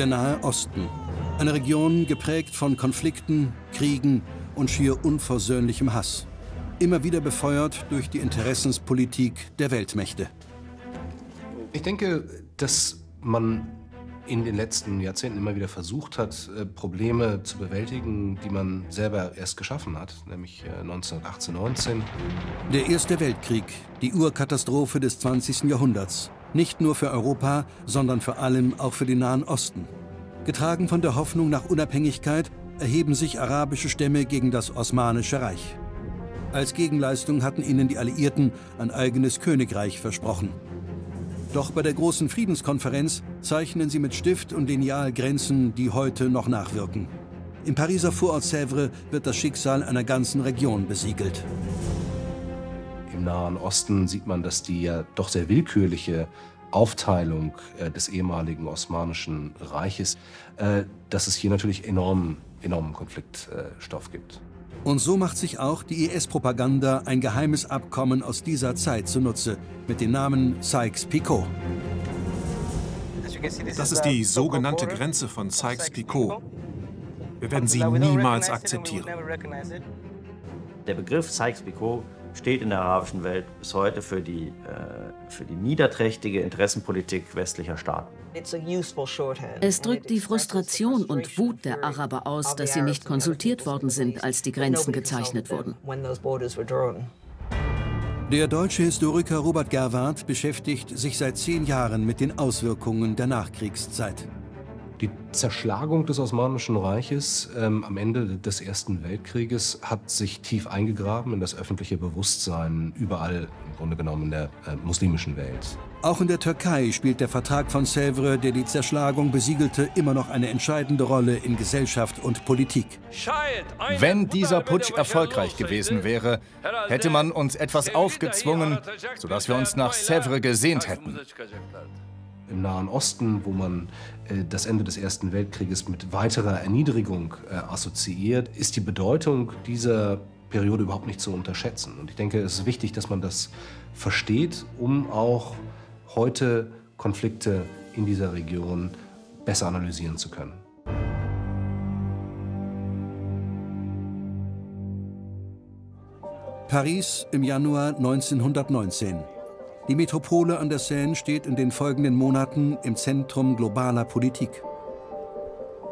Der Nahe Osten. Eine Region geprägt von Konflikten, Kriegen und schier unversöhnlichem Hass. Immer wieder befeuert durch die Interessenspolitik der Weltmächte. Ich denke, dass man in den letzten Jahrzehnten immer wieder versucht hat, äh, Probleme zu bewältigen, die man selber erst geschaffen hat, nämlich 1918, äh, 19. Der Erste Weltkrieg, die Urkatastrophe des 20. Jahrhunderts. Nicht nur für Europa, sondern vor allem auch für den Nahen Osten. Getragen von der Hoffnung nach Unabhängigkeit erheben sich arabische Stämme gegen das Osmanische Reich. Als Gegenleistung hatten ihnen die Alliierten ein eigenes Königreich versprochen. Doch bei der großen Friedenskonferenz zeichnen sie mit Stift und Lineal Grenzen, die heute noch nachwirken. Im Pariser Vorort Sèvres wird das Schicksal einer ganzen Region besiegelt. Im Nahen Osten sieht man, dass die ja doch sehr willkürliche Aufteilung äh, des ehemaligen Osmanischen Reiches, äh, dass es hier natürlich enormen, enormen Konfliktstoff gibt. Und so macht sich auch die IS-Propaganda ein geheimes Abkommen aus dieser Zeit zunutze mit dem Namen Sykes-Picot. Das ist die sogenannte Grenze von Sykes-Picot. Wir werden sie niemals akzeptieren. Der Begriff Sykes-Picot steht in der arabischen Welt bis heute für die, äh, für die niederträchtige Interessenpolitik westlicher Staaten. Es drückt die Frustration und Wut der Araber aus, dass sie nicht konsultiert worden sind, als die Grenzen gezeichnet wurden. Der deutsche Historiker Robert Gerwart beschäftigt sich seit zehn Jahren mit den Auswirkungen der Nachkriegszeit. Die Zerschlagung des Osmanischen Reiches ähm, am Ende des Ersten Weltkrieges hat sich tief eingegraben in das öffentliche Bewusstsein überall im Grunde genommen in der äh, muslimischen Welt. Auch in der Türkei spielt der Vertrag von Sèvres, der die Zerschlagung besiegelte, immer noch eine entscheidende Rolle in Gesellschaft und Politik. Wenn dieser Putsch erfolgreich gewesen wäre, hätte man uns etwas aufgezwungen, sodass wir uns nach Sèvres gesehnt hätten im Nahen Osten, wo man äh, das Ende des Ersten Weltkrieges mit weiterer Erniedrigung äh, assoziiert, ist die Bedeutung dieser Periode überhaupt nicht zu unterschätzen. Und ich denke, es ist wichtig, dass man das versteht, um auch heute Konflikte in dieser Region besser analysieren zu können. Paris im Januar 1919. Die Metropole an der Seine steht in den folgenden Monaten im Zentrum globaler Politik.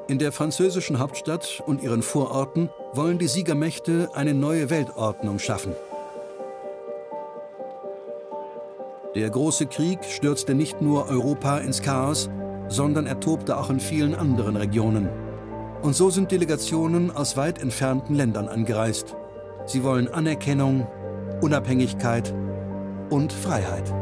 In der französischen Hauptstadt und ihren Vororten wollen die Siegermächte eine neue Weltordnung schaffen. Der große Krieg stürzte nicht nur Europa ins Chaos, sondern er tobte auch in vielen anderen Regionen. Und so sind Delegationen aus weit entfernten Ländern angereist. Sie wollen Anerkennung, Unabhängigkeit und Freiheit.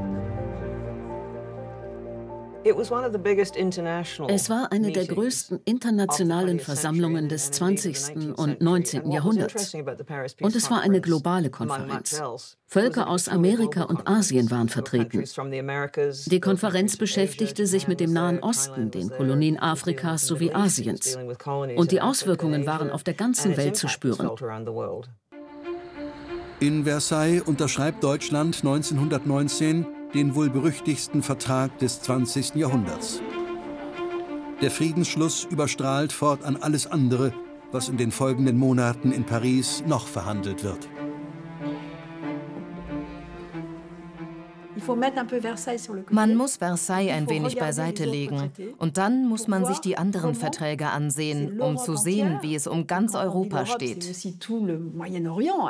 Es war eine der größten internationalen Versammlungen des 20. und 19. Jahrhunderts. Und es war eine globale Konferenz. Völker aus Amerika und Asien waren vertreten. Die Konferenz beschäftigte sich mit dem Nahen Osten, den Kolonien Afrikas sowie Asiens. Und die Auswirkungen waren auf der ganzen Welt zu spüren. In Versailles unterschreibt Deutschland 1919 den wohl berüchtigsten Vertrag des 20. Jahrhunderts. Der Friedensschluss überstrahlt fortan alles andere, was in den folgenden Monaten in Paris noch verhandelt wird. Man muss Versailles ein wenig beiseite legen und dann muss man sich die anderen Verträge ansehen, um zu sehen, wie es um ganz Europa steht.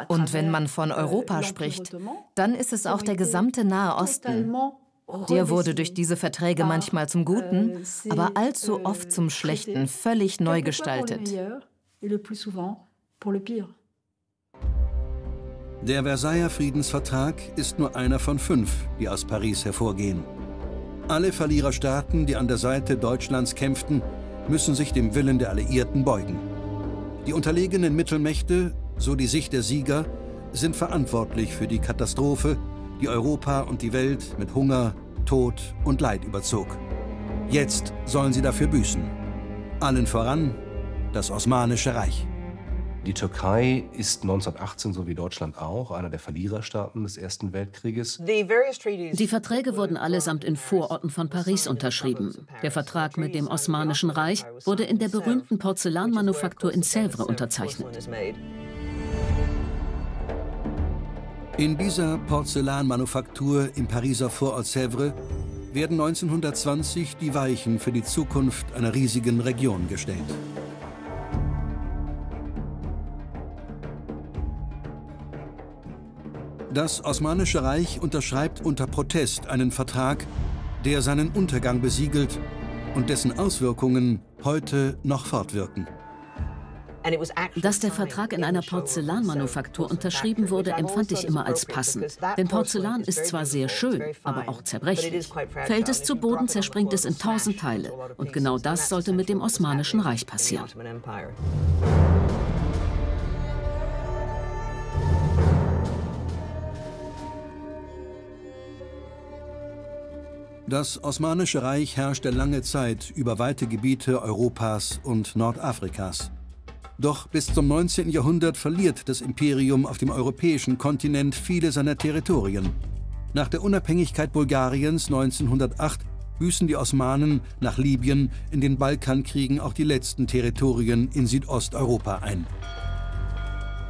Und wenn man von Europa spricht, dann ist es auch der gesamte Nahe Osten. Der wurde durch diese Verträge manchmal zum Guten, aber allzu oft zum Schlechten völlig neu gestaltet. Der Versailler Friedensvertrag ist nur einer von fünf, die aus Paris hervorgehen. Alle Verliererstaaten, die an der Seite Deutschlands kämpften, müssen sich dem Willen der Alliierten beugen. Die unterlegenen Mittelmächte, so die Sicht der Sieger, sind verantwortlich für die Katastrophe, die Europa und die Welt mit Hunger, Tod und Leid überzog. Jetzt sollen sie dafür büßen. Allen voran das Osmanische Reich. Die Türkei ist 1918, so wie Deutschland auch, einer der Verliererstaaten des Ersten Weltkrieges. Die Verträge wurden allesamt in Vororten von Paris unterschrieben. Der Vertrag mit dem Osmanischen Reich wurde in der berühmten Porzellanmanufaktur in Sèvres unterzeichnet. In dieser Porzellanmanufaktur im Pariser Vorort Sèvres werden 1920 die Weichen für die Zukunft einer riesigen Region gestellt. Das Osmanische Reich unterschreibt unter Protest einen Vertrag, der seinen Untergang besiegelt und dessen Auswirkungen heute noch fortwirken. Dass der Vertrag in einer Porzellanmanufaktur unterschrieben wurde, empfand ich immer als passend. Denn Porzellan ist zwar sehr schön, aber auch zerbrechlich. Fällt es zu Boden, zerspringt es in tausend Teile. Und genau das sollte mit dem Osmanischen Reich passieren. Das Osmanische Reich herrschte lange Zeit über weite Gebiete Europas und Nordafrikas. Doch bis zum 19. Jahrhundert verliert das Imperium auf dem europäischen Kontinent viele seiner Territorien. Nach der Unabhängigkeit Bulgariens 1908 büßen die Osmanen nach Libyen in den Balkankriegen auch die letzten Territorien in Südosteuropa ein.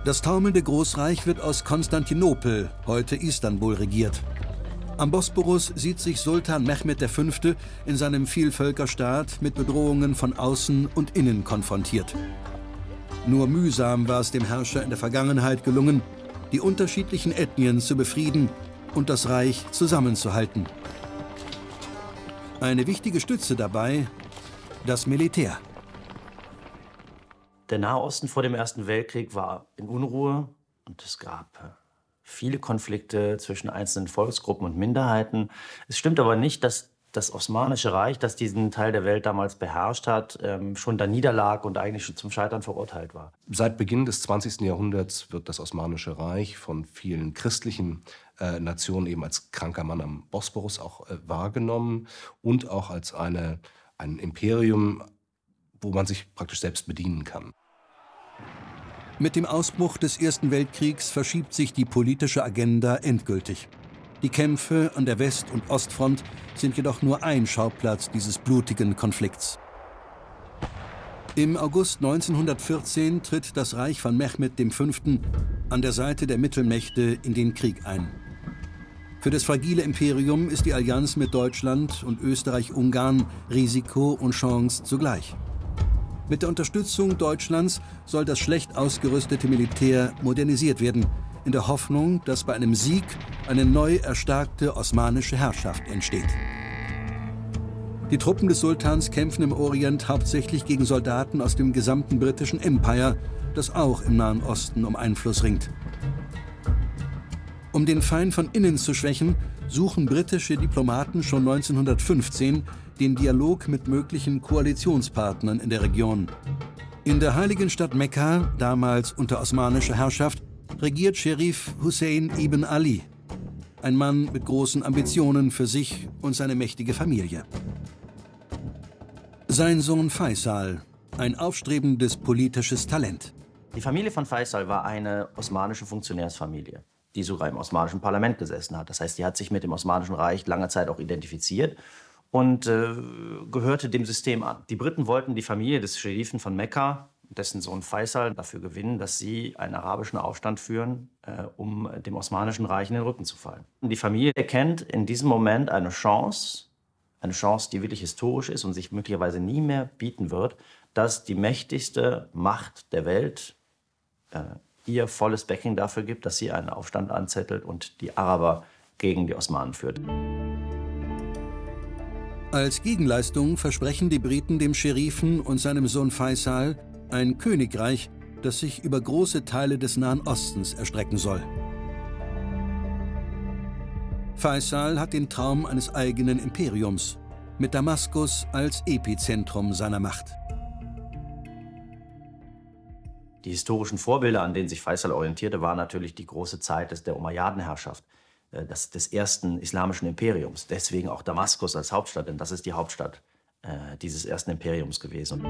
Das taumelnde Großreich wird aus Konstantinopel, heute Istanbul, regiert. Am Bosporus sieht sich Sultan Mehmed V. in seinem Vielvölkerstaat mit Bedrohungen von außen und innen konfrontiert. Nur mühsam war es dem Herrscher in der Vergangenheit gelungen, die unterschiedlichen Ethnien zu befrieden und das Reich zusammenzuhalten. Eine wichtige Stütze dabei das Militär. Der Nahe Osten vor dem Ersten Weltkrieg war in Unruhe und es gab viele Konflikte zwischen einzelnen Volksgruppen und Minderheiten. Es stimmt aber nicht, dass das Osmanische Reich, das diesen Teil der Welt damals beherrscht hat, ähm, schon da niederlag und eigentlich schon zum Scheitern verurteilt war. Seit Beginn des 20. Jahrhunderts wird das Osmanische Reich von vielen christlichen äh, Nationen eben als kranker Mann am Bosporus auch äh, wahrgenommen und auch als eine, ein Imperium, wo man sich praktisch selbst bedienen kann. Mit dem Ausbruch des Ersten Weltkriegs verschiebt sich die politische Agenda endgültig. Die Kämpfe an der West- und Ostfront sind jedoch nur ein Schauplatz dieses blutigen Konflikts. Im August 1914 tritt das Reich von Mehmed V. an der Seite der Mittelmächte in den Krieg ein. Für das fragile Imperium ist die Allianz mit Deutschland und Österreich-Ungarn Risiko und Chance zugleich. Mit der Unterstützung Deutschlands soll das schlecht ausgerüstete Militär modernisiert werden, in der Hoffnung, dass bei einem Sieg eine neu erstarkte osmanische Herrschaft entsteht. Die Truppen des Sultans kämpfen im Orient hauptsächlich gegen Soldaten aus dem gesamten britischen Empire, das auch im Nahen Osten um Einfluss ringt. Um den Feind von innen zu schwächen, suchen britische Diplomaten schon 1915 den Dialog mit möglichen Koalitionspartnern in der Region. In der heiligen Stadt Mekka, damals unter osmanischer Herrschaft, regiert Sherif Hussein ibn Ali, ein Mann mit großen Ambitionen für sich und seine mächtige Familie. Sein Sohn Faisal, ein aufstrebendes politisches Talent. Die Familie von Faisal war eine osmanische Funktionärsfamilie, die sogar im osmanischen Parlament gesessen hat. Das heißt, die hat sich mit dem Osmanischen Reich lange Zeit auch identifiziert und äh, gehörte dem System an. Die Briten wollten die Familie des Scherifen von Mekka, dessen Sohn Faisal, dafür gewinnen, dass sie einen arabischen Aufstand führen, äh, um dem Osmanischen Reich in den Rücken zu fallen. Und die Familie erkennt in diesem Moment eine Chance, eine Chance, die wirklich historisch ist und sich möglicherweise nie mehr bieten wird, dass die mächtigste Macht der Welt äh, ihr volles Backing dafür gibt, dass sie einen Aufstand anzettelt und die Araber gegen die Osmanen führt. Als Gegenleistung versprechen die Briten dem Scherifen und seinem Sohn Faisal ein Königreich, das sich über große Teile des Nahen Ostens erstrecken soll. Faisal hat den Traum eines eigenen Imperiums, mit Damaskus als Epizentrum seiner Macht. Die historischen Vorbilder, an denen sich Faisal orientierte, waren natürlich die große Zeit der Umayyadenherrschaft. Äh, des, des ersten islamischen Imperiums. Deswegen auch Damaskus als Hauptstadt, denn das ist die Hauptstadt äh, dieses ersten Imperiums gewesen.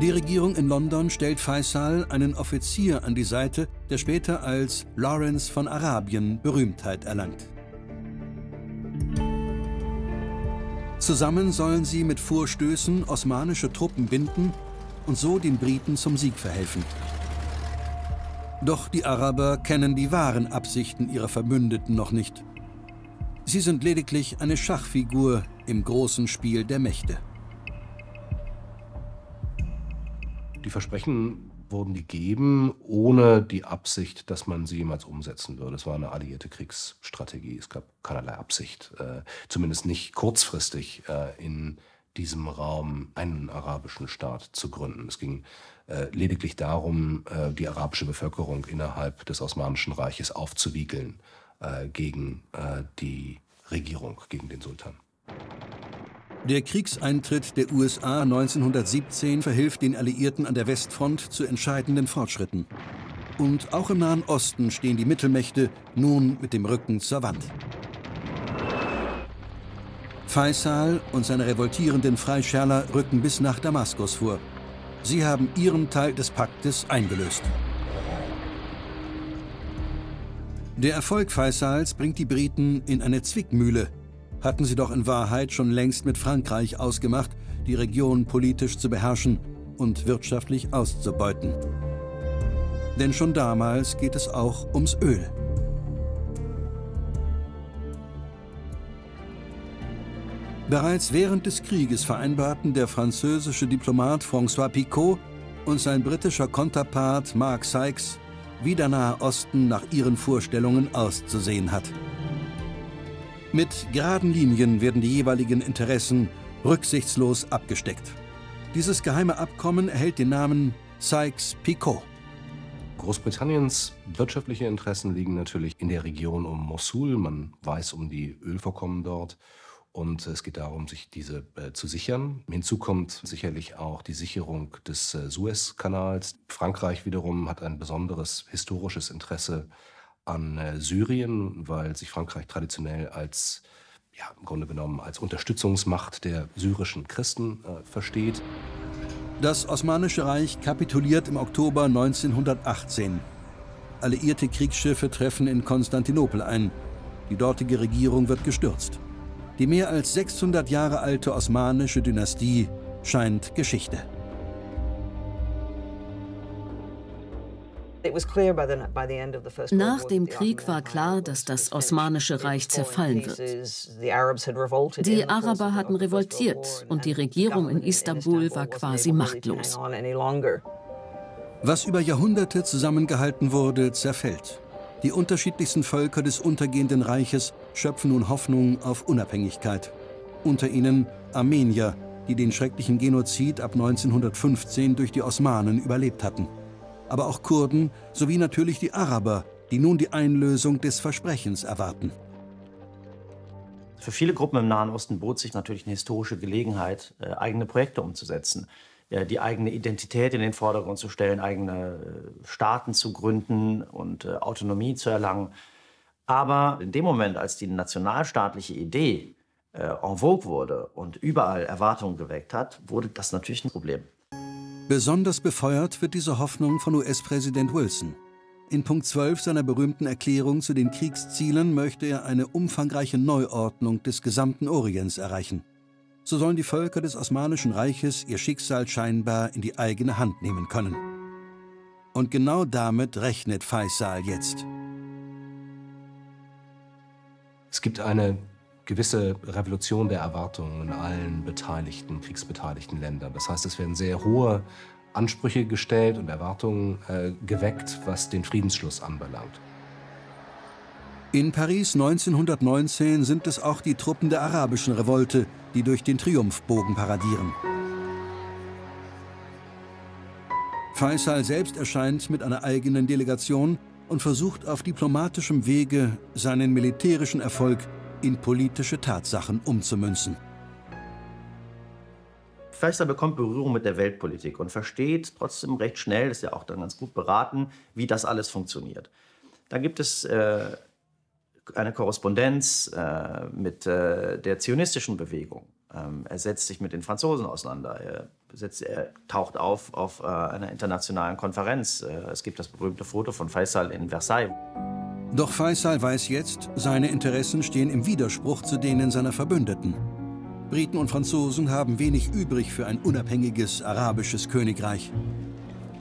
Die Regierung in London stellt Faisal einen Offizier an die Seite, der später als Lawrence von Arabien Berühmtheit erlangt. Zusammen sollen sie mit Vorstößen osmanische Truppen binden und so den Briten zum Sieg verhelfen. Doch die Araber kennen die wahren Absichten ihrer Verbündeten noch nicht. Sie sind lediglich eine Schachfigur im großen Spiel der Mächte. Die Versprechen wurden gegeben, ohne die Absicht, dass man sie jemals umsetzen würde. Es war eine alliierte Kriegsstrategie. Es gab keinerlei Absicht, äh, zumindest nicht kurzfristig äh, in diesem Raum einen arabischen Staat zu gründen. Es ging äh, lediglich darum, äh, die arabische Bevölkerung innerhalb des Osmanischen Reiches aufzuwiegeln äh, gegen die Regierung, gegen den Sultan. Der Kriegseintritt der USA 1917 verhilft den Alliierten an der Westfront zu entscheidenden Fortschritten. Und auch im Nahen Osten stehen die Mittelmächte nun mit dem Rücken zur Wand. Faisal und seine revoltierenden Freischärler rücken bis nach Damaskus vor. Sie haben ihren Teil des Paktes eingelöst. Der Erfolg Faisals bringt die Briten in eine Zwickmühle, hatten sie doch in Wahrheit schon längst mit Frankreich ausgemacht, die Region politisch zu beherrschen und wirtschaftlich auszubeuten. Denn schon damals geht es auch ums Öl. Bereits während des Krieges vereinbarten der französische Diplomat François Picot und sein britischer Konterpart Mark Sykes, wie der Nahe Osten nach ihren Vorstellungen auszusehen hat. Mit geraden Linien werden die jeweiligen Interessen rücksichtslos abgesteckt. Dieses geheime Abkommen erhält den Namen Sykes-Picot. Großbritanniens wirtschaftliche Interessen liegen natürlich in der Region um Mosul. Man weiß um die Ölvorkommen dort. Und es geht darum, sich diese äh, zu sichern. Hinzu kommt sicherlich auch die Sicherung des äh, Suezkanals. Frankreich wiederum hat ein besonderes historisches Interesse an äh, Syrien, weil sich Frankreich traditionell als ja, im Grunde genommen als Unterstützungsmacht der syrischen Christen äh, versteht. Das Osmanische Reich kapituliert im Oktober 1918. Alliierte Kriegsschiffe treffen in Konstantinopel ein. Die dortige Regierung wird gestürzt. Die mehr als 600 Jahre alte osmanische Dynastie scheint Geschichte. Nach dem Krieg war klar, dass das Osmanische Reich zerfallen wird. Die Araber hatten revoltiert und die Regierung in Istanbul war quasi machtlos. Was über Jahrhunderte zusammengehalten wurde, zerfällt. Die unterschiedlichsten Völker des untergehenden Reiches schöpfen nun Hoffnung auf Unabhängigkeit. Unter ihnen Armenier, die den schrecklichen Genozid ab 1915 durch die Osmanen überlebt hatten aber auch Kurden sowie natürlich die Araber, die nun die Einlösung des Versprechens erwarten. Für viele Gruppen im Nahen Osten bot sich natürlich eine historische Gelegenheit, äh, eigene Projekte umzusetzen, die eigene Identität in den Vordergrund zu stellen, eigene äh, Staaten zu gründen und äh, Autonomie zu erlangen. Aber in dem Moment, als die nationalstaatliche Idee en vogue wurde und überall Erwartungen geweckt hat, wurde das natürlich ein Problem. Besonders befeuert wird diese Hoffnung von US-Präsident Wilson. In Punkt 12 seiner berühmten Erklärung zu den Kriegszielen möchte er eine umfangreiche Neuordnung des gesamten Orients erreichen. So sollen die Völker des Osmanischen Reiches ihr Schicksal scheinbar in die eigene Hand nehmen können. Und genau damit rechnet Faisal jetzt. Es gibt eine gewisse Revolution der Erwartungen in allen beteiligten, kriegsbeteiligten Ländern. Das heißt, es werden sehr hohe Ansprüche gestellt und Erwartungen äh, geweckt, was den Friedensschluss anbelangt. In Paris 1919 sind es auch die Truppen der arabischen Revolte, die durch den Triumphbogen paradieren. Faisal selbst erscheint mit einer eigenen Delegation und versucht auf diplomatischem Wege seinen militärischen Erfolg in politische Tatsachen umzumünzen. Feister bekommt Berührung mit der Weltpolitik und versteht trotzdem recht schnell, ist ja auch dann ganz gut beraten, wie das alles funktioniert. Dann gibt es äh, eine Korrespondenz äh, mit äh, der zionistischen Bewegung. Ähm, er setzt sich mit den Franzosen auseinander. Er setzt, er taucht auf auf äh, einer internationalen Konferenz. Äh, es gibt das berühmte Foto von Faisal in Versailles. Doch Faisal weiß jetzt, seine Interessen stehen im Widerspruch zu denen seiner Verbündeten. Briten und Franzosen haben wenig übrig für ein unabhängiges arabisches Königreich.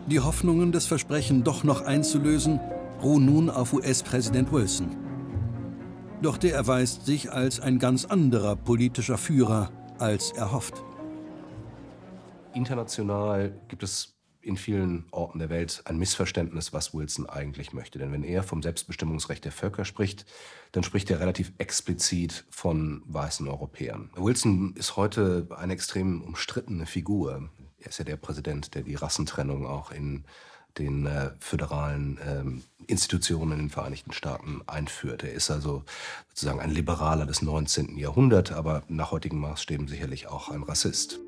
Die Hoffnungen, das Versprechen doch noch einzulösen, ruhen nun auf US-Präsident Wilson. Doch der erweist sich als ein ganz anderer politischer Führer, als erhofft. International gibt es in vielen Orten der Welt ein Missverständnis, was Wilson eigentlich möchte. Denn wenn er vom Selbstbestimmungsrecht der Völker spricht, dann spricht er relativ explizit von weißen Europäern. Wilson ist heute eine extrem umstrittene Figur. Er ist ja der Präsident, der die Rassentrennung auch in den äh, föderalen ähm, Institutionen in den Vereinigten Staaten einführt. Er ist also sozusagen ein Liberaler des 19. Jahrhunderts, aber nach heutigen Maßstäben sicherlich auch ein Rassist.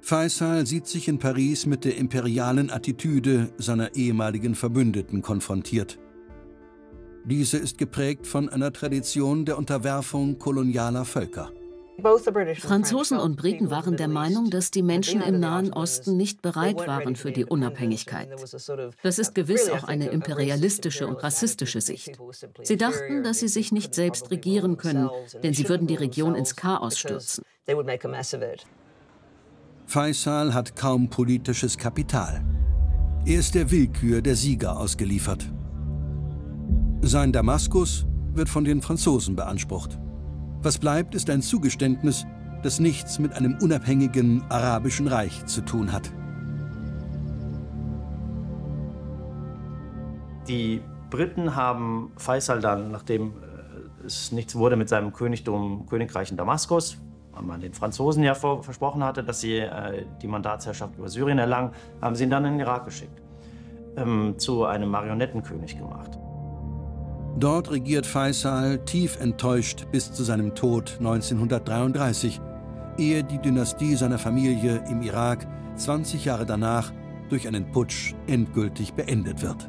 Faisal sieht sich in Paris mit der imperialen Attitüde seiner ehemaligen Verbündeten konfrontiert. Diese ist geprägt von einer Tradition der Unterwerfung kolonialer Völker. Franzosen und Briten waren der Meinung, dass die Menschen im Nahen Osten nicht bereit waren für die Unabhängigkeit. Das ist gewiss auch eine imperialistische und rassistische Sicht. Sie dachten, dass sie sich nicht selbst regieren können, denn sie würden die Region ins Chaos stürzen. Faisal hat kaum politisches Kapital. Er ist der Willkür der Sieger ausgeliefert. Sein Damaskus wird von den Franzosen beansprucht. Was bleibt, ist ein Zugeständnis, das nichts mit einem unabhängigen arabischen Reich zu tun hat. Die Briten haben Faisal dann, nachdem äh, es nichts wurde mit seinem Königtum, Königreich in Damaskus, weil man den Franzosen ja versprochen hatte, dass sie äh, die Mandatsherrschaft über Syrien erlangen, haben sie ihn dann in den Irak geschickt, ähm, zu einem Marionettenkönig gemacht. Dort regiert Faisal tief enttäuscht bis zu seinem Tod 1933, ehe die Dynastie seiner Familie im Irak 20 Jahre danach durch einen Putsch endgültig beendet wird.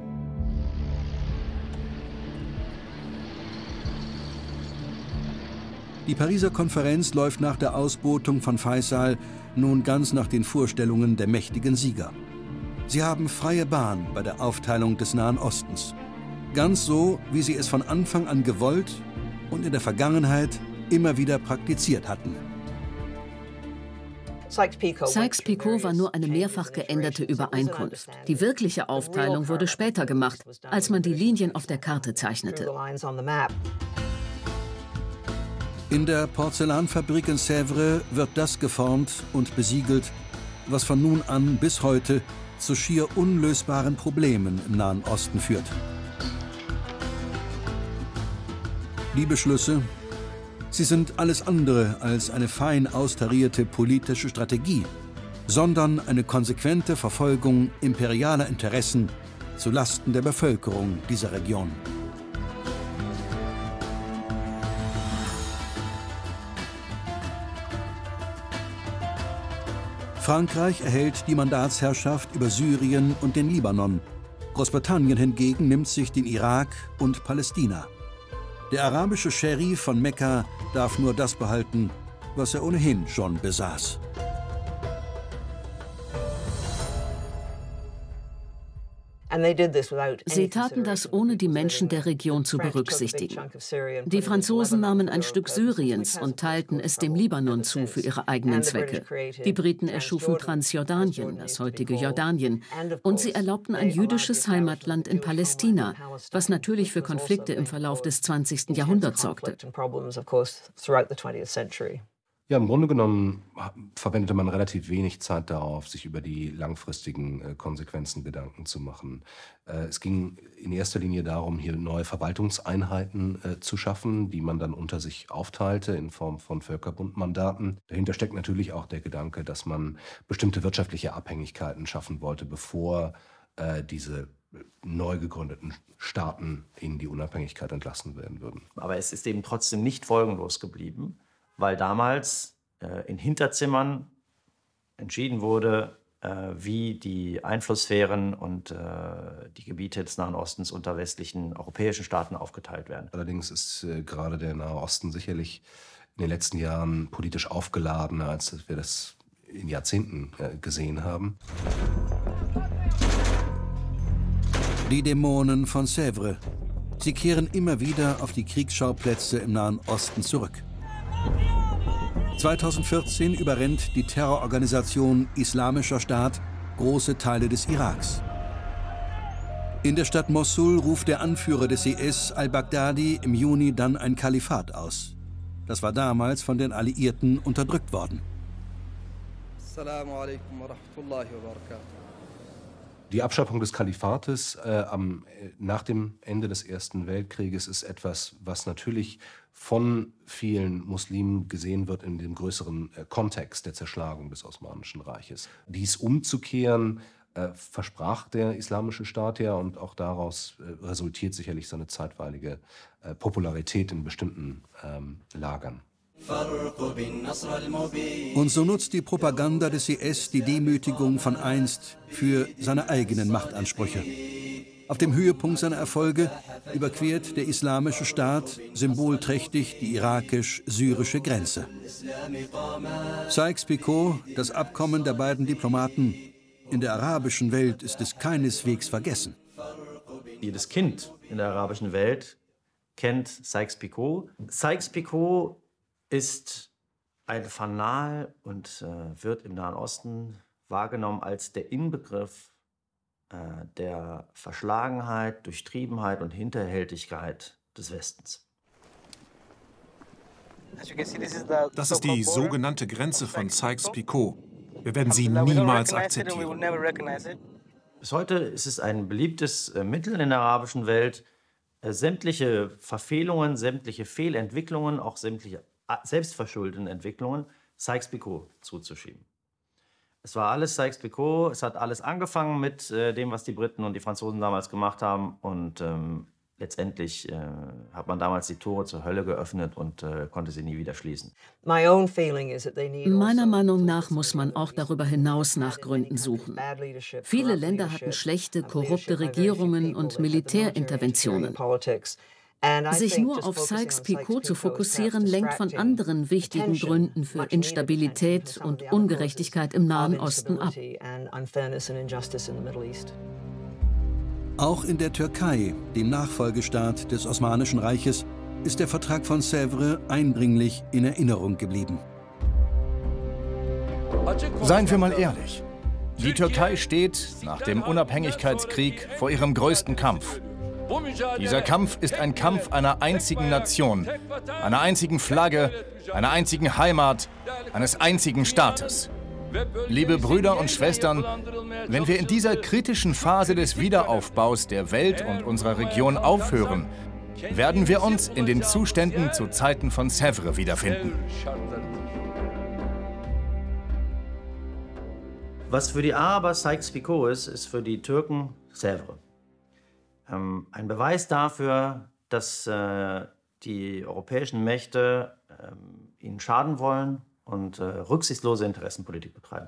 Die Pariser Konferenz läuft nach der Ausbotung von Faisal nun ganz nach den Vorstellungen der mächtigen Sieger. Sie haben freie Bahn bei der Aufteilung des Nahen Ostens. Ganz so, wie sie es von Anfang an gewollt und in der Vergangenheit immer wieder praktiziert hatten. Sykes-Picot war nur eine mehrfach geänderte Übereinkunft. Die wirkliche Aufteilung wurde später gemacht, als man die Linien auf der Karte zeichnete. In der Porzellanfabrik in Sèvres wird das geformt und besiegelt, was von nun an bis heute zu schier unlösbaren Problemen im Nahen Osten führt. Die Beschlüsse, sie sind alles andere als eine fein austarierte politische Strategie, sondern eine konsequente Verfolgung imperialer Interessen zu Lasten der Bevölkerung dieser Region. Frankreich erhält die Mandatsherrschaft über Syrien und den Libanon. Großbritannien hingegen nimmt sich den Irak und Palästina. Der arabische Scherif von Mekka darf nur das behalten, was er ohnehin schon besaß. Sie taten das, ohne die Menschen der Region zu berücksichtigen. Die Franzosen nahmen ein Stück Syriens und teilten es dem Libanon zu für ihre eigenen Zwecke. Die Briten erschufen Transjordanien, das heutige Jordanien, und sie erlaubten ein jüdisches Heimatland in Palästina, was natürlich für Konflikte im Verlauf des 20. Jahrhunderts sorgte. Ja, im Grunde genommen verwendete man relativ wenig Zeit darauf, sich über die langfristigen äh, Konsequenzen Gedanken zu machen. Äh, es ging in erster Linie darum, hier neue Verwaltungseinheiten äh, zu schaffen, die man dann unter sich aufteilte in Form von Völkerbundmandaten. Dahinter steckt natürlich auch der Gedanke, dass man bestimmte wirtschaftliche Abhängigkeiten schaffen wollte, bevor diese neu gegründeten Staaten in die Unabhängigkeit entlassen werden würden. Aber es ist eben trotzdem nicht folgenlos geblieben weil damals äh, in Hinterzimmern entschieden wurde, äh, wie die Einflusssphären und äh, die Gebiete des Nahen Ostens unter westlichen europäischen Staaten aufgeteilt werden. Allerdings ist äh, gerade der Nahe Osten sicherlich in den letzten Jahren politisch aufgeladener, als wir das in Jahrzehnten gesehen haben. Die Dämonen von Sèvres. Sie kehren immer wieder auf die Kriegsschauplätze im Nahen Osten zurück. 2014 überrennt die Terrororganisation Islamischer Staat große Teile des Iraks. In der Stadt Mossul ruft der Anführer des IS al-Baghdadi im Juni dann ein Kalifat aus. Das war damals von den Alliierten unterdrückt worden. Assalamu alaikum wa rahmatullahi wa barakatuh. Die Abschaffung des Kalifates äh, am, äh, nach dem Ende des Ersten Weltkrieges ist etwas, was natürlich von vielen Muslimen gesehen wird in dem größeren äh, Kontext der Zerschlagung des Osmanischen Reiches. Dies umzukehren, äh, versprach der Islamische Staat ja und auch daraus äh, resultiert sicherlich seine zeitweilige äh, Popularität in bestimmten ähm, Lagern. Und so nutzt die Propaganda des IS die Demütigung von einst für seine eigenen Machtansprüche. Auf dem Höhepunkt seiner Erfolge überquert der Islamische Staat symbolträchtig die irakisch-syrische Grenze. Sykes-Picot, das Abkommen der beiden Diplomaten, in der arabischen Welt ist es keineswegs vergessen. Jedes Kind in der arabischen Welt kennt Sykes-Picot. Sykes-Picot ist ein Fanal und äh, wird im Nahen Osten wahrgenommen als der Inbegriff äh, der Verschlagenheit, Durchtriebenheit und Hinterhältigkeit des Westens. Das ist die sogenannte Grenze von Sykes-Picot. Wir werden sie niemals akzeptieren. Bis heute ist es ein beliebtes äh, Mittel in der arabischen Welt, äh, sämtliche Verfehlungen, sämtliche Fehlentwicklungen, auch sämtliche selbstverschuldeten Entwicklungen Sykes-Picot zuzuschieben. Es war alles Sykes-Picot, es hat alles angefangen mit äh, dem, was die Briten und die Franzosen damals gemacht haben und ähm, letztendlich äh, hat man damals die Tore zur Hölle geöffnet und äh, konnte sie nie wieder schließen. Meiner also Meinung nach muss man auch darüber hinaus nach Gründen suchen. Viele Länder hatten schlechte, korrupte Regierungen und Militärinterventionen. Sich nur auf Sykes-Picot zu fokussieren, lenkt von anderen wichtigen Gründen für Instabilität und Ungerechtigkeit im Nahen Osten ab. Auch in der Türkei, dem Nachfolgestaat des Osmanischen Reiches, ist der Vertrag von Sèvres eindringlich in Erinnerung geblieben. Seien wir mal ehrlich. Die Türkei steht nach dem Unabhängigkeitskrieg vor ihrem größten Kampf. Dieser Kampf ist ein Kampf einer einzigen Nation, einer einzigen Flagge, einer einzigen Heimat, eines einzigen Staates. Liebe Brüder und Schwestern, wenn wir in dieser kritischen Phase des Wiederaufbaus der Welt und unserer Region aufhören, werden wir uns in den Zuständen zu Zeiten von Sèvres wiederfinden. Was für die Araber Sykes-Picot ist, ist für die Türken Sèvres. Ähm, ein Beweis dafür, dass äh, die europäischen Mächte ähm, ihnen schaden wollen und äh, rücksichtslose Interessenpolitik betreiben.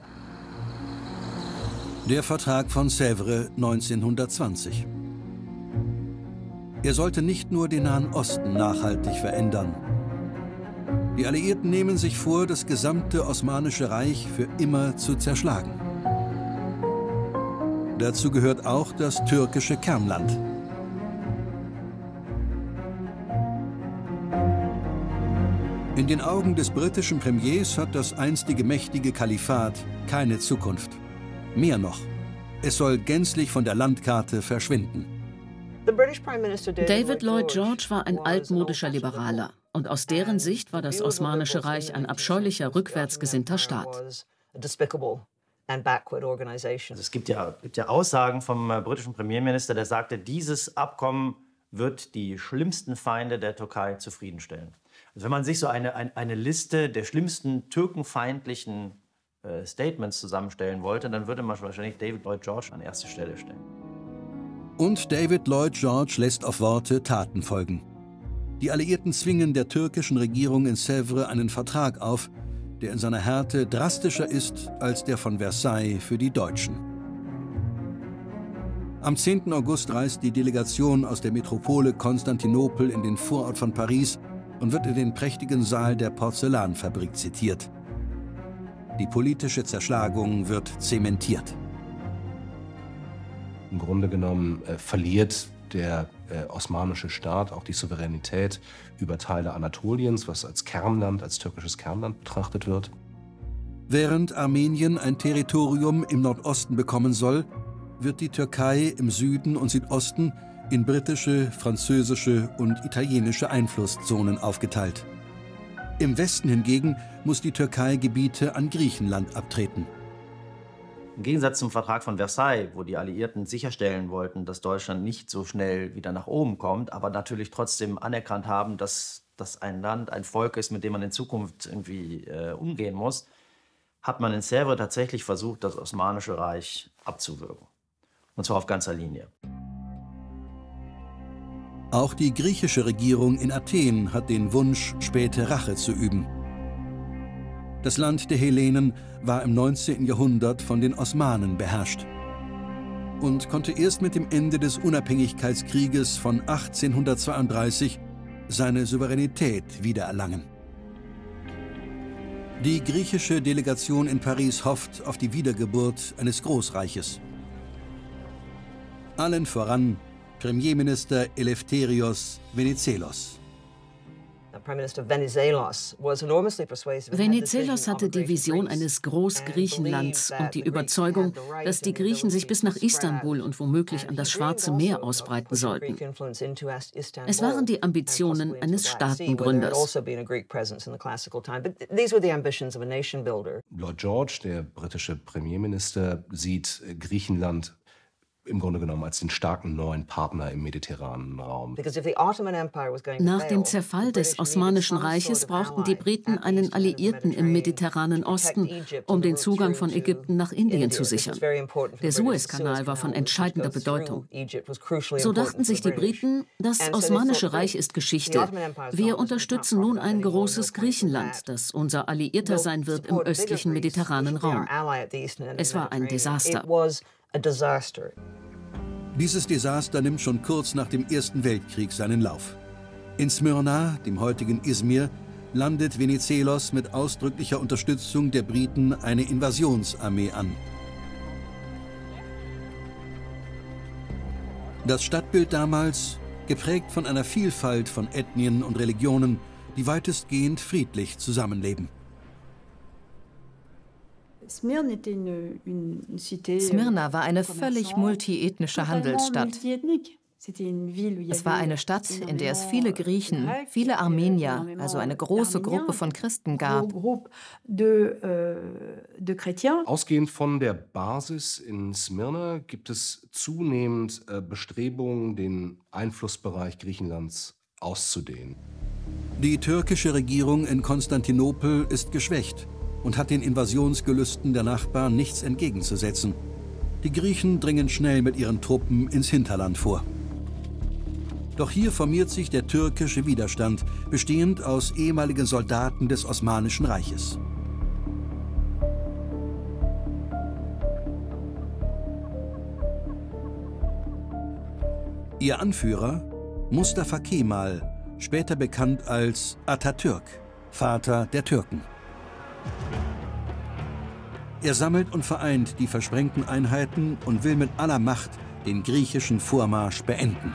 Der Vertrag von Sèvres 1920. Er sollte nicht nur den Nahen Osten nachhaltig verändern. Die Alliierten nehmen sich vor, das gesamte Osmanische Reich für immer zu zerschlagen. Dazu gehört auch das türkische Kernland. In den Augen des britischen Premiers hat das einstige mächtige Kalifat keine Zukunft. Mehr noch, es soll gänzlich von der Landkarte verschwinden. David Lloyd George war ein altmodischer Liberaler und aus deren Sicht war das Osmanische Reich ein abscheulicher, rückwärtsgesinnter Staat. Also es gibt ja, gibt ja Aussagen vom äh, britischen Premierminister, der sagte, dieses Abkommen wird die schlimmsten Feinde der Türkei zufriedenstellen. Also wenn man sich so eine, eine, eine Liste der schlimmsten türkenfeindlichen äh, Statements zusammenstellen wollte, dann würde man wahrscheinlich David Lloyd George an erste Stelle stellen. Und David Lloyd George lässt auf Worte Taten folgen. Die Alliierten zwingen der türkischen Regierung in Sèvres einen Vertrag auf, der in seiner Härte drastischer ist als der von Versailles für die Deutschen. Am 10. August reist die Delegation aus der Metropole Konstantinopel in den Vorort von Paris und wird in den prächtigen Saal der Porzellanfabrik zitiert. Die politische Zerschlagung wird zementiert. Im Grunde genommen äh, verliert der äh, osmanische Staat auch die Souveränität über Teile Anatoliens, was als Kernland, als türkisches Kernland betrachtet wird. Während Armenien ein Territorium im Nordosten bekommen soll, wird die Türkei im Süden und Südosten in britische, französische und italienische Einflusszonen aufgeteilt. Im Westen hingegen muss die Türkei Gebiete an Griechenland abtreten. Im Gegensatz zum Vertrag von Versailles, wo die Alliierten sicherstellen wollten, dass Deutschland nicht so schnell wieder nach oben kommt, aber natürlich trotzdem anerkannt haben, dass das ein Land, ein Volk ist, mit dem man in Zukunft irgendwie äh, umgehen muss, hat man in Sèvres tatsächlich versucht, das Osmanische Reich abzuwürgen. Und zwar auf ganzer Linie. Auch die griechische Regierung in Athen hat den Wunsch, späte Rache zu üben. Das Land der Hellenen war im 19. Jahrhundert von den Osmanen beherrscht und konnte erst mit dem Ende des Unabhängigkeitskrieges von 1832 seine Souveränität wiedererlangen. Die griechische Delegation in Paris hofft auf die Wiedergeburt eines Großreiches. Allen voran Premierminister Eleftherios Venizelos. Venizelos hatte die Vision eines Großgriechenlands und die Überzeugung, dass die Griechen sich bis nach Istanbul und womöglich an das Schwarze Meer ausbreiten sollten. Es waren die Ambitionen eines Staatengründers. Also Lord George, der britische Premierminister, sieht Griechenland im Grunde genommen als den starken neuen Partner im mediterranen Raum. Nach dem Zerfall des Osmanischen Reiches brauchten die Briten einen Alliierten im mediterranen Osten, um den Zugang von Ägypten nach Indien zu sichern. Der Suezkanal war von entscheidender Bedeutung. So dachten sich die Briten, das Osmanische Reich ist Geschichte. Wir unterstützen nun ein großes Griechenland, das unser Alliierter sein wird im östlichen mediterranen Raum. Es war ein Desaster. Dieses Desaster nimmt schon kurz nach dem Ersten Weltkrieg seinen Lauf. In Smyrna, dem heutigen Izmir, landet Venizelos mit ausdrücklicher Unterstützung der Briten eine Invasionsarmee an. Das Stadtbild damals, geprägt von einer Vielfalt von Ethnien und Religionen, die weitestgehend friedlich zusammenleben. Smyrna war eine völlig multiethnische Handelsstadt. Es war eine Stadt, in der es viele Griechen, viele Armenier, also eine große Gruppe von Christen gab. Euh, Ausgehend von der Basis in Smyrna gibt es zunehmend äh, Bestrebungen, den Einflussbereich Griechenlands auszudehnen. Die türkische Regierung in Konstantinopel ist geschwächt und hat den Invasionsgelüsten der Nachbarn nichts entgegenzusetzen. Die Griechen dringen schnell mit ihren Truppen ins Hinterland vor. Doch hier formiert sich der türkische Widerstand, bestehend aus ehemaligen Soldaten des Osmanischen Reiches. Ihr Anführer, Mustafa Kemal, später bekannt als Atatürk, Vater der Türken. Er sammelt und vereint die versprengten Einheiten und will mit aller Macht den griechischen Vormarsch beenden.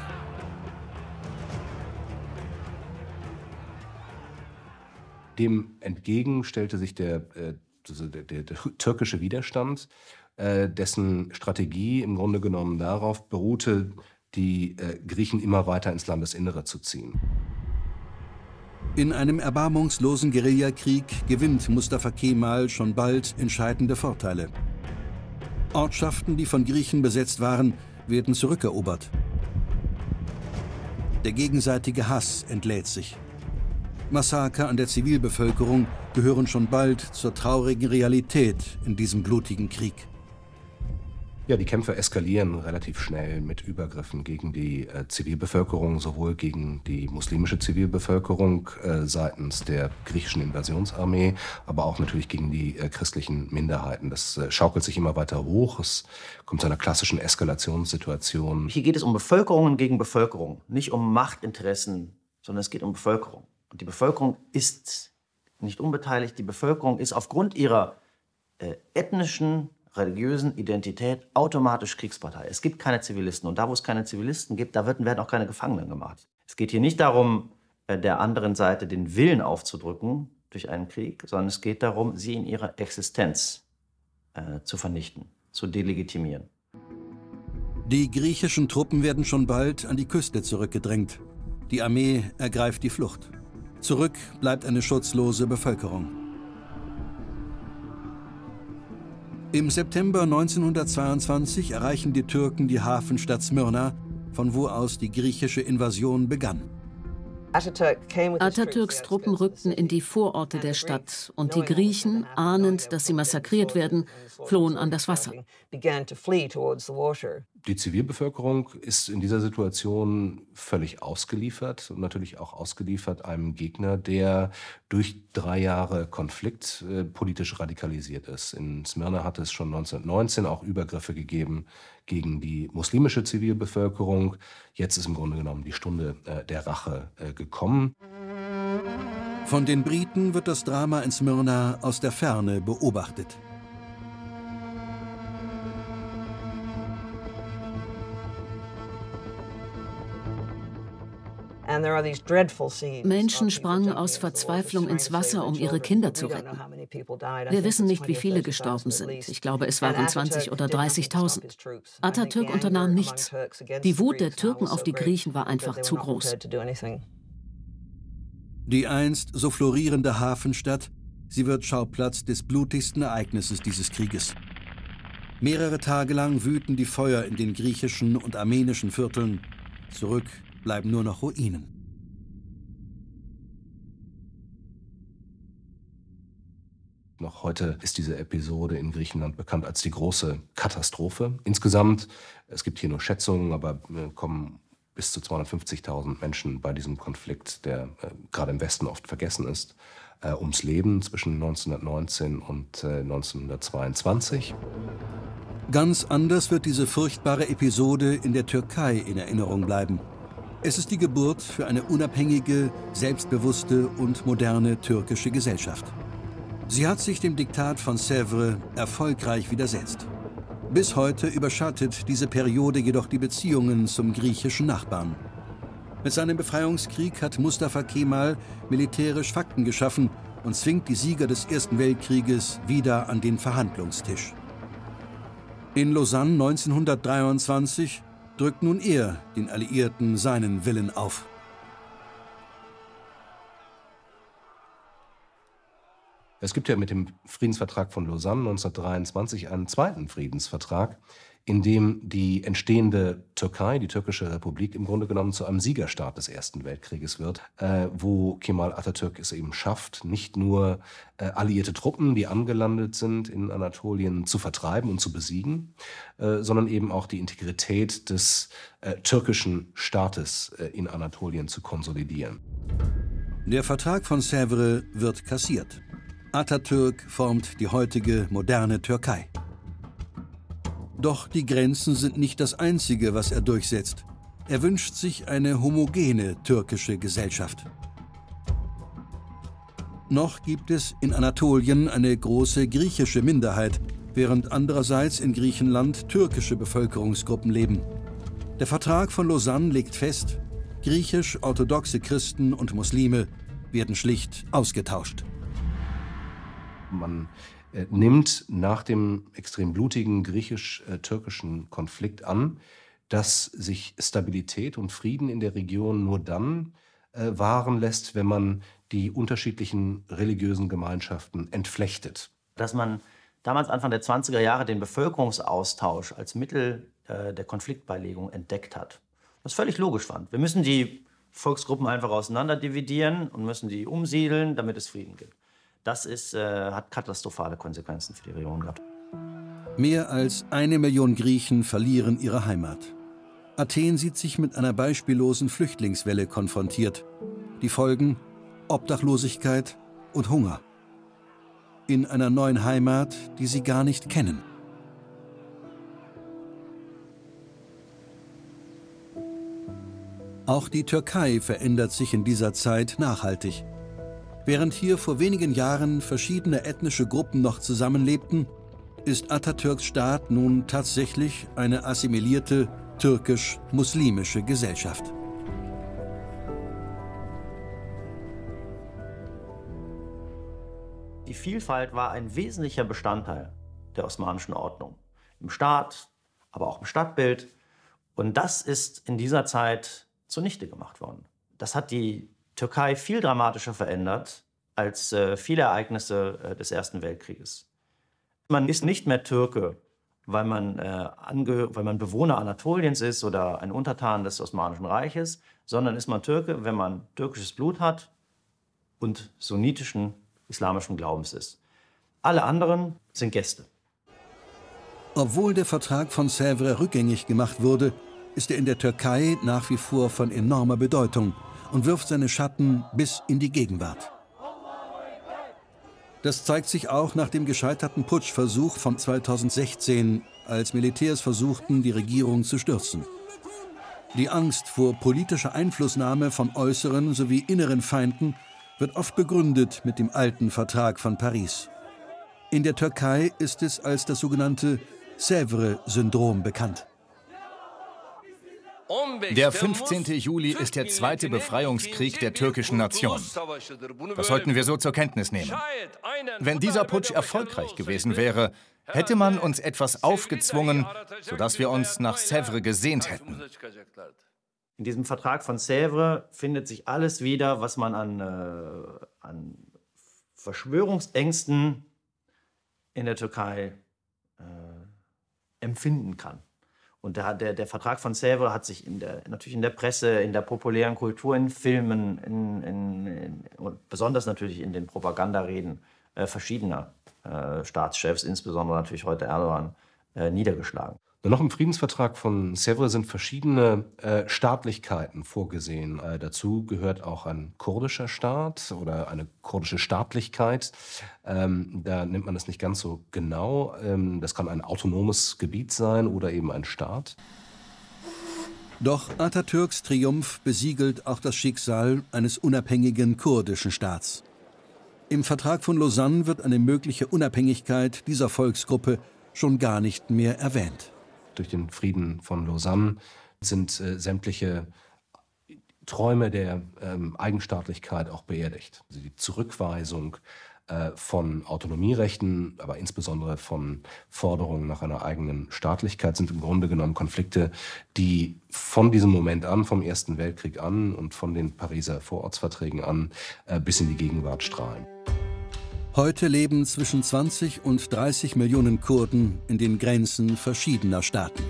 Dem entgegen stellte sich der, äh, der, der, der türkische Widerstand, äh, dessen Strategie im Grunde genommen darauf beruhte, die äh, Griechen immer weiter ins Landesinnere zu ziehen. In einem erbarmungslosen Guerillakrieg gewinnt Mustafa Kemal schon bald entscheidende Vorteile. Ortschaften, die von Griechen besetzt waren, werden zurückerobert. Der gegenseitige Hass entlädt sich. Massaker an der Zivilbevölkerung gehören schon bald zur traurigen Realität in diesem blutigen Krieg. Ja, die Kämpfe eskalieren relativ schnell mit Übergriffen gegen die äh, Zivilbevölkerung, sowohl gegen die muslimische Zivilbevölkerung äh, seitens der griechischen Invasionsarmee, aber auch natürlich gegen die äh, christlichen Minderheiten. Das äh, schaukelt sich immer weiter hoch. Es kommt zu einer klassischen Eskalationssituation. Hier geht es um Bevölkerungen gegen Bevölkerung, nicht um Machtinteressen, sondern es geht um Bevölkerung. Und die Bevölkerung ist nicht unbeteiligt. Die Bevölkerung ist aufgrund ihrer äh, ethnischen, religiösen Identität automatisch Kriegspartei. Es gibt keine Zivilisten. Und da, wo es keine Zivilisten gibt, da werden auch keine Gefangenen gemacht. Es geht hier nicht darum, äh, der anderen Seite den Willen aufzudrücken durch einen Krieg, sondern es geht darum, sie in ihrer Existenz äh, zu vernichten, zu delegitimieren. Die griechischen Truppen werden schon bald an die Küste zurückgedrängt. Die Armee ergreift die Flucht. Zurück bleibt eine schutzlose Bevölkerung. Im September 1922 erreichen die Türken die Hafenstadt Smyrna, von wo aus die griechische Invasion begann. Atatürks Truppen rückten in die Vororte der Stadt und die Griechen, ahnend, dass sie massakriert werden, flohen an das Wasser. Die Zivilbevölkerung ist in dieser Situation völlig ausgeliefert und natürlich auch ausgeliefert einem Gegner, der durch drei Jahre Konflikt äh, politisch radikalisiert ist. In Smyrna hat es schon 1919 auch Übergriffe gegeben gegen die muslimische Zivilbevölkerung. Jetzt ist im Grunde genommen die Stunde äh, der Rache äh, gekommen. Von den Briten wird das Drama in Smyrna aus der Ferne beobachtet. Menschen sprangen aus Verzweiflung ins Wasser, um ihre Kinder zu retten. Wir wissen nicht, wie viele gestorben sind. Ich glaube, es waren 20 oder 30.000. Atatürk unternahm nichts. Die Wut der Türken auf die Griechen war einfach zu groß. Die einst so florierende Hafenstadt, sie wird Schauplatz des blutigsten Ereignisses dieses Krieges. Mehrere Tage lang wüten die Feuer in den griechischen und armenischen Vierteln. Zurück bleiben nur noch Ruinen. Noch heute ist diese Episode in Griechenland bekannt als die große Katastrophe. Insgesamt, es gibt hier nur Schätzungen, aber äh, kommen bis zu 250.000 Menschen bei diesem Konflikt, der äh, gerade im Westen oft vergessen ist, äh, ums Leben zwischen 1919 und äh, 1922. Ganz anders wird diese furchtbare Episode in der Türkei in Erinnerung bleiben. Es ist die Geburt für eine unabhängige, selbstbewusste und moderne türkische Gesellschaft. Sie hat sich dem Diktat von Sèvres erfolgreich widersetzt. Bis heute überschattet diese Periode jedoch die Beziehungen zum griechischen Nachbarn. Mit seinem Befreiungskrieg hat Mustafa Kemal militärisch Fakten geschaffen und zwingt die Sieger des Ersten Weltkrieges wieder an den Verhandlungstisch. In Lausanne 1923 drückt nun er den Alliierten seinen Willen auf. Es gibt ja mit dem Friedensvertrag von Lausanne 1923 einen zweiten Friedensvertrag, in dem die entstehende Türkei, die türkische Republik, im Grunde genommen zu einem Siegerstaat des Ersten Weltkrieges wird, äh, wo Kemal Atatürk es eben schafft, nicht nur äh, alliierte Truppen, die angelandet sind in Anatolien, zu vertreiben und zu besiegen, äh, sondern eben auch die Integrität des äh, türkischen Staates äh, in Anatolien zu konsolidieren. Der Vertrag von Sèvres wird kassiert. Atatürk formt die heutige moderne Türkei. Doch die Grenzen sind nicht das Einzige, was er durchsetzt. Er wünscht sich eine homogene türkische Gesellschaft. Noch gibt es in Anatolien eine große griechische Minderheit, während andererseits in Griechenland türkische Bevölkerungsgruppen leben. Der Vertrag von Lausanne legt fest, griechisch-orthodoxe Christen und Muslime werden schlicht ausgetauscht. Man nimmt nach dem extrem blutigen griechisch-türkischen Konflikt an, dass sich Stabilität und Frieden in der Region nur dann äh, wahren lässt, wenn man die unterschiedlichen religiösen Gemeinschaften entflechtet. Dass man damals Anfang der 20er Jahre den Bevölkerungsaustausch als Mittel äh, der Konfliktbeilegung entdeckt hat. Was völlig logisch fand. Wir müssen die Volksgruppen einfach auseinanderdividieren und müssen die umsiedeln, damit es Frieden gibt. Das ist, äh, hat katastrophale Konsequenzen für die Region gehabt. Mehr als eine Million Griechen verlieren ihre Heimat. Athen sieht sich mit einer beispiellosen Flüchtlingswelle konfrontiert. Die Folgen Obdachlosigkeit und Hunger. In einer neuen Heimat, die sie gar nicht kennen. Auch die Türkei verändert sich in dieser Zeit nachhaltig. Während hier vor wenigen Jahren verschiedene ethnische Gruppen noch zusammenlebten, ist Atatürks Staat nun tatsächlich eine assimilierte türkisch-muslimische Gesellschaft. Die Vielfalt war ein wesentlicher Bestandteil der osmanischen Ordnung. Im Staat, aber auch im Stadtbild. Und das ist in dieser Zeit zunichte gemacht worden. Das hat die Türkei viel dramatischer verändert als äh, viele Ereignisse äh, des Ersten Weltkrieges. Man ist nicht mehr Türke, weil man, äh, weil man Bewohner Anatoliens ist oder ein Untertan des Osmanischen Reiches, sondern ist man Türke, wenn man türkisches Blut hat und sunnitischen islamischen Glaubens ist. Alle anderen sind Gäste. Obwohl der Vertrag von Sèvres rückgängig gemacht wurde, ist er in der Türkei nach wie vor von enormer Bedeutung und wirft seine Schatten bis in die Gegenwart. Das zeigt sich auch nach dem gescheiterten Putschversuch von 2016, als Militärs versuchten, die Regierung zu stürzen. Die Angst vor politischer Einflussnahme von äußeren sowie inneren Feinden wird oft begründet mit dem alten Vertrag von Paris. In der Türkei ist es als das sogenannte Sèvres-Syndrom bekannt. Der 15. Juli ist der zweite Befreiungskrieg der türkischen Nation. Das sollten wir so zur Kenntnis nehmen. Wenn dieser Putsch erfolgreich gewesen wäre, hätte man uns etwas aufgezwungen, sodass wir uns nach Sèvres gesehnt hätten. In diesem Vertrag von Sèvres findet sich alles wieder, was man an, äh, an Verschwörungsängsten in der Türkei äh, empfinden kann. Und der, der, der Vertrag von Sèvres hat sich in der, natürlich in der Presse, in der populären Kultur, in Filmen, in, in, in, und besonders natürlich in den Propagandareden äh, verschiedener äh, Staatschefs, insbesondere natürlich heute Erdogan, äh, niedergeschlagen. Noch im Friedensvertrag von Sèvres sind verschiedene äh, Staatlichkeiten vorgesehen. Äh, dazu gehört auch ein kurdischer Staat oder eine kurdische Staatlichkeit. Ähm, da nimmt man es nicht ganz so genau. Ähm, das kann ein autonomes Gebiet sein oder eben ein Staat. Doch Atatürks Triumph besiegelt auch das Schicksal eines unabhängigen kurdischen Staats. Im Vertrag von Lausanne wird eine mögliche Unabhängigkeit dieser Volksgruppe schon gar nicht mehr erwähnt durch den Frieden von Lausanne sind äh, sämtliche Träume der ähm, Eigenstaatlichkeit auch beerdigt. Also die Zurückweisung äh, von Autonomierechten, aber insbesondere von Forderungen nach einer eigenen Staatlichkeit sind im Grunde genommen Konflikte, die von diesem Moment an, vom Ersten Weltkrieg an und von den Pariser Vorortsverträgen an äh, bis in die Gegenwart strahlen. Heute leben zwischen 20 und 30 Millionen Kurden in den Grenzen verschiedener Staaten.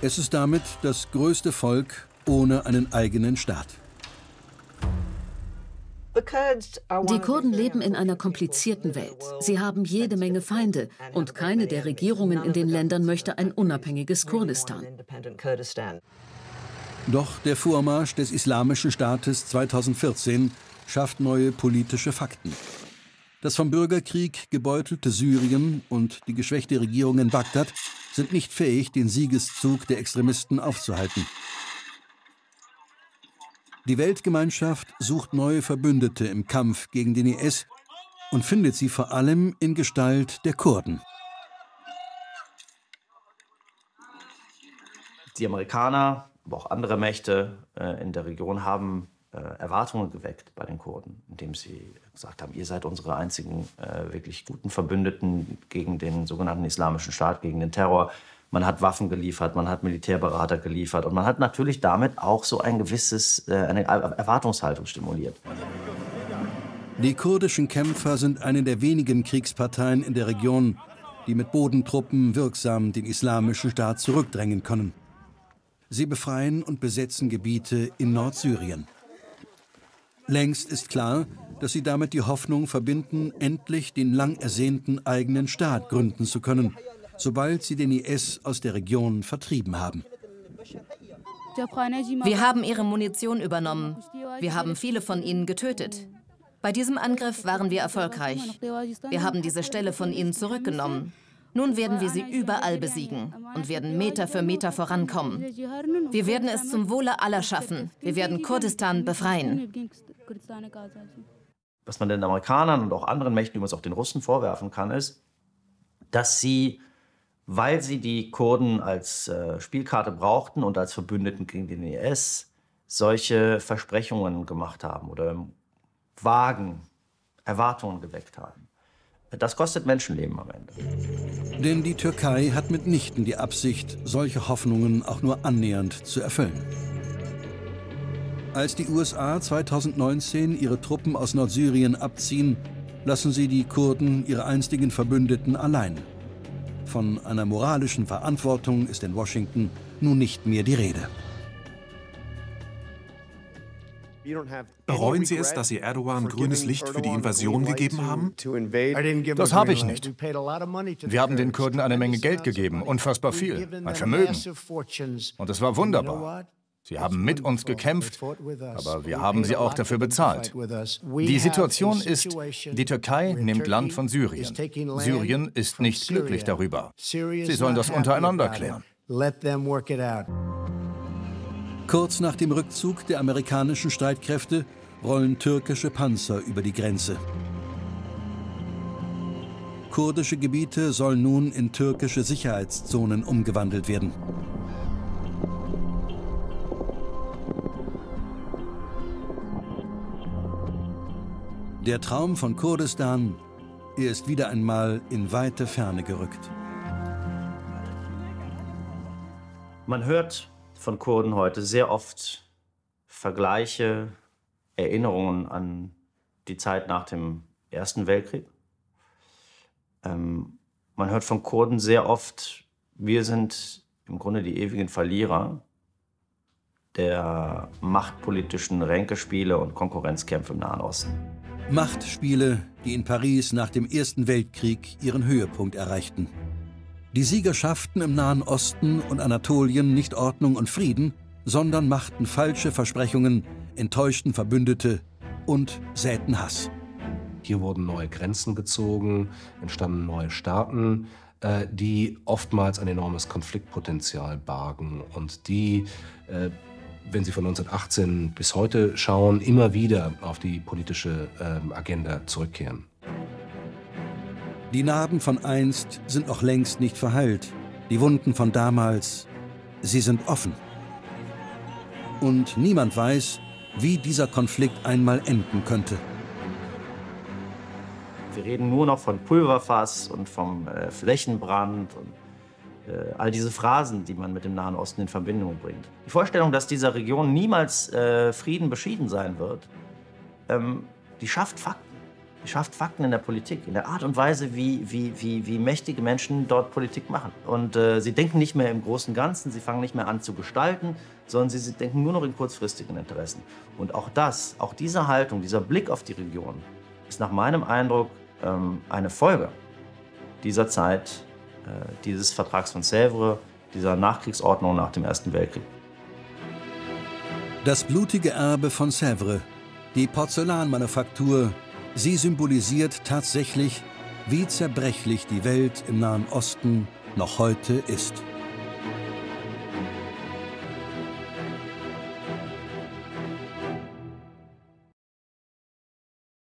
Es ist damit das größte Volk ohne einen eigenen Staat. Die Kurden leben in einer komplizierten Welt. Sie haben jede Menge Feinde und keine der Regierungen in den Ländern möchte ein unabhängiges Kurdistan. Doch der Vormarsch des Islamischen Staates 2014 schafft neue politische Fakten. Das vom Bürgerkrieg gebeutelte Syrien und die geschwächte Regierung in Bagdad sind nicht fähig, den Siegeszug der Extremisten aufzuhalten. Die Weltgemeinschaft sucht neue Verbündete im Kampf gegen den IS und findet sie vor allem in Gestalt der Kurden. Die Amerikaner aber auch andere Mächte äh, in der Region haben äh, Erwartungen geweckt bei den Kurden, indem sie gesagt haben, ihr seid unsere einzigen äh, wirklich guten Verbündeten gegen den sogenannten Islamischen Staat, gegen den Terror. Man hat Waffen geliefert, man hat Militärberater geliefert und man hat natürlich damit auch so ein gewisses, äh, eine Erwartungshaltung stimuliert. Die kurdischen Kämpfer sind eine der wenigen Kriegsparteien in der Region, die mit Bodentruppen wirksam den islamischen Staat zurückdrängen können. Sie befreien und besetzen Gebiete in Nordsyrien. Längst ist klar, dass sie damit die Hoffnung verbinden, endlich den lang ersehnten eigenen Staat gründen zu können, sobald sie den IS aus der Region vertrieben haben. Wir haben ihre Munition übernommen. Wir haben viele von ihnen getötet. Bei diesem Angriff waren wir erfolgreich. Wir haben diese Stelle von ihnen zurückgenommen. Nun werden wir sie überall besiegen und werden Meter für Meter vorankommen. Wir werden es zum Wohle aller schaffen. Wir werden Kurdistan befreien. Was man den Amerikanern und auch anderen Mächten, übrigens auch den Russen vorwerfen kann, ist, dass sie, weil sie die Kurden als äh, Spielkarte brauchten und als Verbündeten gegen den IS, solche Versprechungen gemacht haben oder vagen Erwartungen geweckt haben. Das kostet Menschenleben am Ende. Denn die Türkei hat mitnichten die Absicht, solche Hoffnungen auch nur annähernd zu erfüllen. Als die USA 2019 ihre Truppen aus Nordsyrien abziehen, lassen sie die Kurden, ihre einstigen Verbündeten, allein. Von einer moralischen Verantwortung ist in Washington nun nicht mehr die Rede. Bereuen Sie es, dass Sie Erdogan grünes Licht für die Invasion gegeben haben? Das habe ich nicht. Wir haben den Kurden eine Menge Geld gegeben, unfassbar viel, ein Vermögen. Und es war wunderbar. Sie haben mit uns gekämpft, aber wir haben sie auch dafür bezahlt. Die Situation ist, die Türkei nimmt Land von Syrien. Syrien ist nicht glücklich darüber. Sie sollen das untereinander klären. Kurz nach dem Rückzug der amerikanischen Streitkräfte rollen türkische Panzer über die Grenze. Kurdische Gebiete sollen nun in türkische Sicherheitszonen umgewandelt werden. Der Traum von Kurdistan, er ist wieder einmal in weite Ferne gerückt. Man hört von Kurden heute sehr oft Vergleiche, Erinnerungen an die Zeit nach dem Ersten Weltkrieg. Ähm, man hört von Kurden sehr oft, wir sind im Grunde die ewigen Verlierer der machtpolitischen Ränkespiele und Konkurrenzkämpfe im Nahen Osten. Machtspiele, die in Paris nach dem Ersten Weltkrieg ihren Höhepunkt erreichten. Die Sieger schafften im Nahen Osten und Anatolien nicht Ordnung und Frieden, sondern machten falsche Versprechungen, enttäuschten Verbündete und säten Hass. Hier wurden neue Grenzen gezogen, entstanden neue Staaten, äh, die oftmals ein enormes Konfliktpotenzial bargen und die, äh, wenn Sie von 1918 bis heute schauen, immer wieder auf die politische ähm, Agenda zurückkehren. Die Narben von einst sind noch längst nicht verheilt. Die Wunden von damals, sie sind offen. Und niemand weiß, wie dieser Konflikt einmal enden könnte. Wir reden nur noch von Pulverfass und vom äh, Flächenbrand und äh, all diese Phrasen, die man mit dem Nahen Osten in Verbindung bringt. Die Vorstellung, dass dieser Region niemals äh, Frieden beschieden sein wird, ähm, die schafft Fakten schafft Fakten in der Politik, in der Art und Weise, wie, wie, wie, wie mächtige Menschen dort Politik machen. Und äh, sie denken nicht mehr im großen Ganzen, sie fangen nicht mehr an zu gestalten, sondern sie, sie denken nur noch in kurzfristigen Interessen. Und auch das, auch diese Haltung, dieser Blick auf die Region, ist nach meinem Eindruck ähm, eine Folge dieser Zeit, äh, dieses Vertrags von Sèvres, dieser Nachkriegsordnung nach dem Ersten Weltkrieg. Das blutige Erbe von Sèvres, die Porzellanmanufaktur, Sie symbolisiert tatsächlich, wie zerbrechlich die Welt im Nahen Osten noch heute ist.